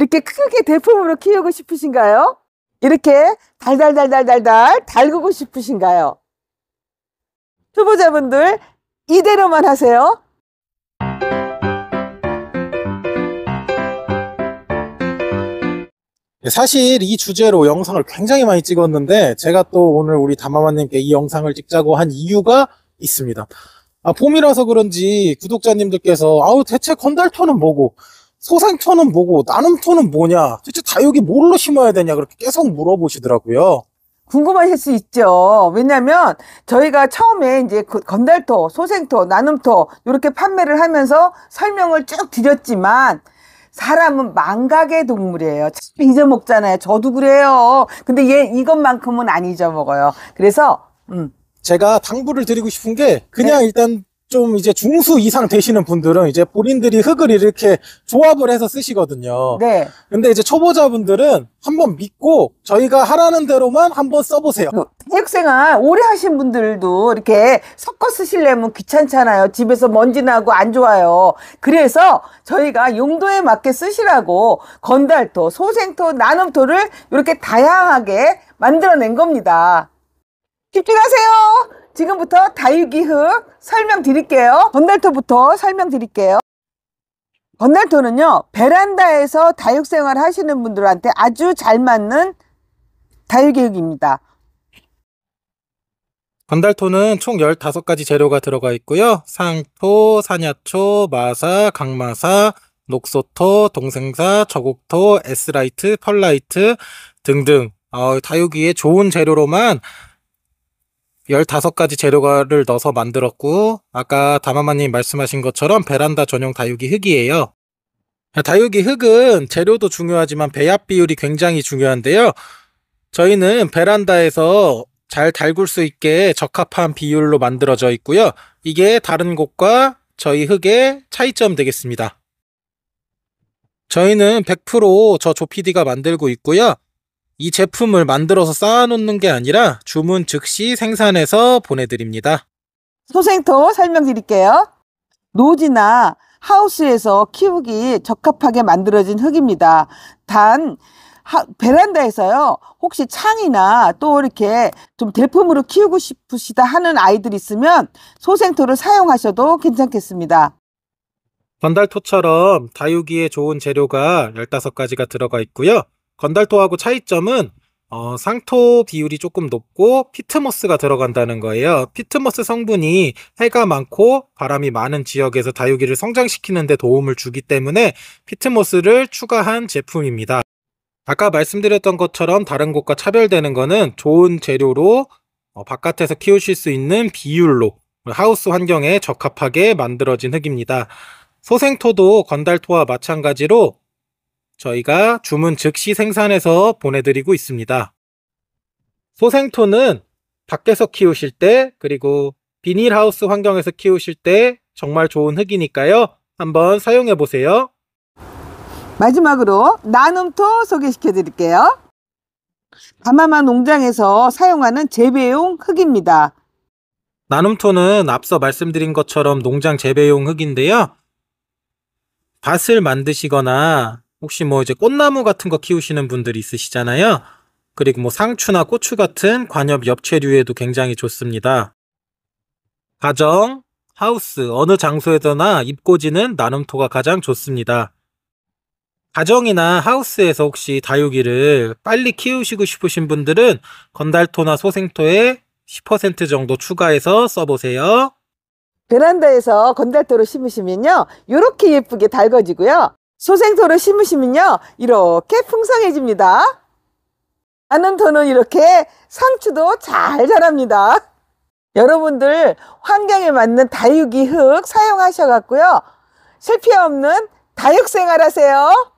이렇게 크게 대품으로 키우고 싶으신가요? 이렇게 달달달달달달 달구고 싶으신가요? 초보자분들 이대로만 하세요. 사실 이 주제로 영상을 굉장히 많이 찍었는데 제가 또 오늘 우리 다마마님께 이 영상을 찍자고 한 이유가 있습니다. 아, 봄이라서 그런지 구독자님들께서 아우 대체 건달토는 뭐고 소생토는 뭐고 나눔토는 뭐냐 대체 다육이 뭘로 심어야 되냐 그렇게 계속 물어보시더라고요. 궁금하실 수 있죠. 왜냐면 저희가 처음에 이제 그 건달토, 소생토, 나눔토 이렇게 판매를 하면서 설명을 쭉 드렸지만 사람은 망각의 동물이에요. 참 잊어먹잖아요. 저도 그래요. 근데 얘 이것만큼은 안 잊어먹어요. 그래서 음, 제가 당부를 드리고 싶은 게 그냥 일단 좀 이제 중수 이상 되시는 분들은 이제 본인들이 흙을 이렇게 조합을 해서 쓰시거든요. 네. 근데 이제 초보자분들은 한번 믿고 저희가 하라는 대로만 한번 써보세요. 사육생활 오래 하신 분들도 이렇게 섞어 쓰시려면 귀찮잖아요. 집에서 먼지 나고 안 좋아요. 그래서 저희가 용도에 맞게 쓰시라고 건달토, 소생토, 나눔토를 이렇게 다양하게 만들어낸 겁니다. 집중하세요. 지금부터 다육이 흙 설명드릴게요. 건달토부터 설명드릴게요. 건달토는요, 베란다에서 다육생활 하시는 분들한테 아주 잘 맞는 다육이 흙입니다. 건달토는 총 15가지 재료가 들어가 있고요. 상토, 산야초, 마사, 강마사, 녹소토, 동생사, 저곡토, 에스라이트, 펄라이트 등등 어, 다육이의 좋은 재료로만 15가지 재료를 넣어서 만들었고 아까 다마마님 말씀하신 것처럼 베란다 전용 다육이 흙이에요. 다육이 흙은 재료도 중요하지만 배합 비율이 굉장히 중요한데요. 저희는 베란다에서 잘 달굴 수 있게 적합한 비율로 만들어져 있고요. 이게 다른 곳과 저희 흙의 차이점 되겠습니다. 저희는 100%저 조피디가 만들고 있고요. 이 제품을 만들어서 쌓아놓는 게 아니라 주문 즉시 생산해서 보내드립니다. 소생토 설명드릴게요. 노지나 하우스에서 키우기 적합하게 만들어진 흙입니다. 단 하, 베란다에서요. 혹시 창이나 또 이렇게 좀 대품으로 키우고 싶으시다 하는 아이들 있으면 소생토를 사용하셔도 괜찮겠습니다. 건달토처럼 다육이에 좋은 재료가 15가지가 들어가 있고요. 건달토하고 차이점은 어, 상토 비율이 조금 높고 피트모스가 들어간다는 거예요. 피트모스 성분이 해가 많고 바람이 많은 지역에서 다육이를 성장시키는 데 도움을 주기 때문에 피트모스를 추가한 제품입니다. 아까 말씀드렸던 것처럼 다른 곳과 차별되는 거는 좋은 재료로 어, 바깥에서 키우실 수 있는 비율로 하우스 환경에 적합하게 만들어진 흙입니다. 소생토도 건달토와 마찬가지로 저희가 주문 즉시 생산해서 보내드리고 있습니다. 소생토는 밖에서 키우실 때 그리고 비닐하우스 환경에서 키우실 때 정말 좋은 흙이니까요. 한번 사용해 보세요. 마지막으로 나눔토 소개시켜 드릴게요. 가마마 농장에서 사용하는 재배용 흙입니다. 나눔토는 앞서 말씀드린 것처럼 농장 재배용 흙인데요. 밭을 만드시거나 혹시 뭐 이제 꽃나무 같은 거 키우시는 분들이 있으시잖아요. 그리고 뭐 상추나 고추 같은 관엽 엽채류에도 굉장히 좋습니다. 가정, 하우스, 어느 장소에서나 입고지는 나눔토가 가장 좋습니다. 가정이나 하우스에서 혹시 다육이를 빨리 키우시고 싶으신 분들은 건달토나 소생토에 10% 정도 추가해서 써보세요. 베란다에서 건달토를 심으시면요. 이렇게 예쁘게 달궈지고요. 소생토를 심으시면요. 이렇게 풍성해집니다. 나눔토는 이렇게 상추도 잘 자랍니다. 여러분들 환경에 맞는 다육이 흙 사용하셔 갖고요. 실패 없는 다육 생활 하세요.